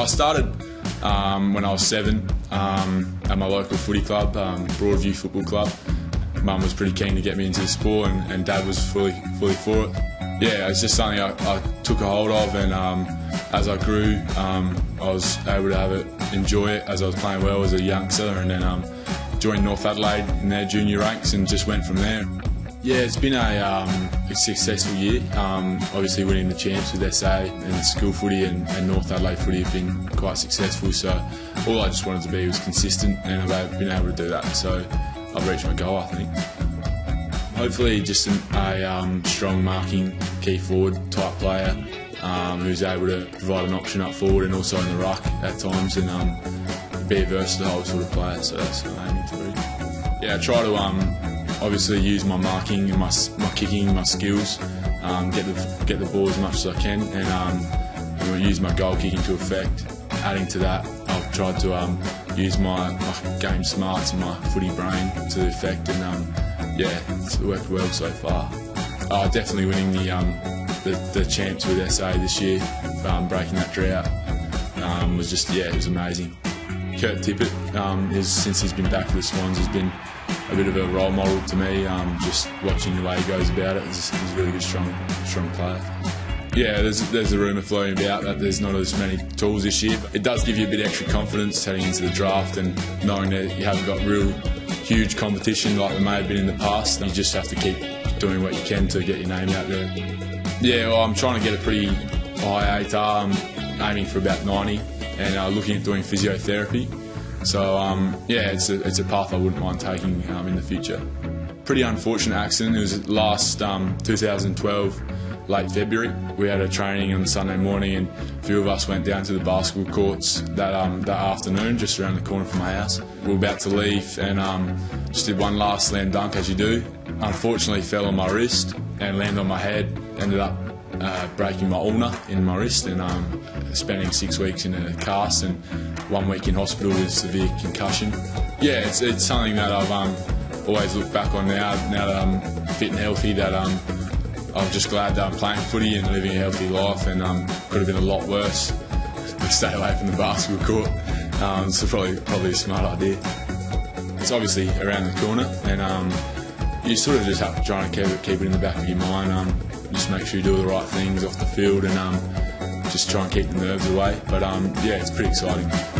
I started um, when I was seven um, at my local footy club, um, Broadview Football Club. Mum was pretty keen to get me into the sport, and, and Dad was fully fully for it. Yeah, it's just something I, I took a hold of, and um, as I grew, um, I was able to have it, enjoy it as I was playing well as a youngster, and then um, joined North Adelaide in their junior ranks, and just went from there. Yeah, it's been a, um, a successful year. Um, obviously, winning the champs with SA and school footy and, and, North Adelaide footy have been quite successful. So all I just wanted to be was consistent, and I've been able to do that. So I've reached my goal, I think. Hopefully, just an, a um, strong marking key forward type player um, who's able to provide an option up forward and also in the ruck at times, and um, be a versatile sort of player. So that's what I'm aiming to be. Yeah, I try to um, obviously use my marking and my, my kicking, my skills, um, get the get the ball as much as I can, and, um, and use my goal kicking to effect. Adding to that, I've tried to um, use my, my, game smarts and my footy brain to effect, and um, yeah, it's worked well so far. Uh, definitely winning the, um, the, the champs with SA this year, um, breaking that drought was just yeah, it was amazing. Kurt Tippett, um, is, since he's been back for the Swans, has been a bit of a role model to me. Um, just watching the way he goes about it, he's, he's a really good, strong, strong player. Yeah, there's there's a rumour floating about that there's not as many tools this year. But it does give you a bit extra confidence heading into the draft and knowing that you haven't got real huge competition like there may have been in the past. You just have to keep doing what you can to get your name out there. Yeah, well, I'm trying to get a pretty high ATAR. I'm aiming for about 90 and uh, looking at doing physiotherapy. So um, yeah, it's a, it's a path I wouldn't mind taking um, in the future. Pretty unfortunate accident. It was last um, 2012, late February. We had a training on Sunday morning, and a few of us went down to the basketball courts that um, that afternoon, just around the corner from my house. We were about to leave, and um, just did one last slam dunk as you do. Unfortunately, fell on my wrist and landed on my head. Ended up uh, breaking my ulna in my wrist and um, spending six weeks in a cast and one week in hospital with severe concussion. Yeah, it's, it's something that I've um, always looked back on now, now that I'm fit and healthy, that um, I'm just glad that I'm playing footy and living a healthy life and um, could have been a lot worse. To stay away from the basketball court. Um, so probably, probably a smart idea. It's obviously around the corner and um, you sort of just have to try and keep it, keep it in the back of your mind. Just make sure you do the right things off the field and um, just try and keep the nerves away. But um, yeah, it's pretty exciting.